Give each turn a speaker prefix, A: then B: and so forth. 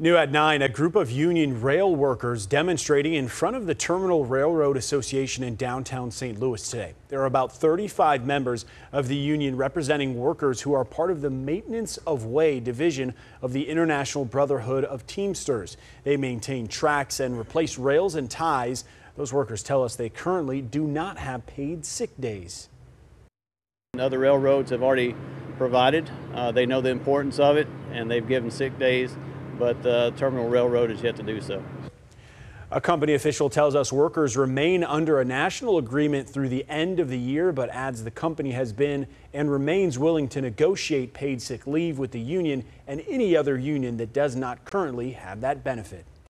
A: New at 9, a group of union rail workers demonstrating in front of the Terminal Railroad Association in downtown St. Louis today. There are about 35 members of the union representing workers who are part of the Maintenance of Way division of the International Brotherhood of Teamsters. They maintain tracks and replace rails and ties. Those workers tell us they currently do not have paid sick days.
B: Other railroads have already provided. Uh, they know the importance of it and they've given sick days but the Terminal Railroad is yet to do so.
A: A company official tells us workers remain under a national agreement through the end of the year, but adds the company has been and remains willing to negotiate paid sick leave with the union and any other union that does not currently have that benefit.